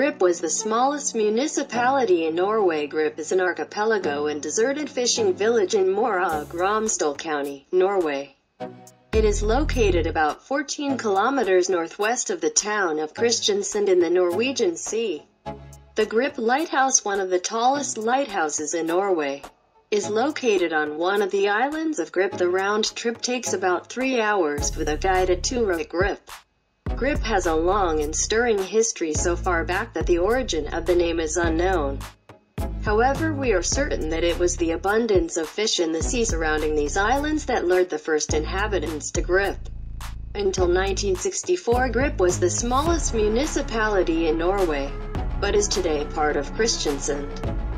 Grip was the smallest municipality in Norway. Grip is an archipelago and deserted fishing village in og Romsdal County, Norway. It is located about 14 kilometers northwest of the town of Kristiansund in the Norwegian Sea. The Grip Lighthouse, one of the tallest lighthouses in Norway, is located on one of the islands of Grip. The round trip takes about three hours with a guided tour at Grip. Grip has a long and stirring history so far back that the origin of the name is unknown. However, we are certain that it was the abundance of fish in the sea surrounding these islands that lured the first inhabitants to Grip. Until 1964 Grip was the smallest municipality in Norway, but is today part of Kristiansund.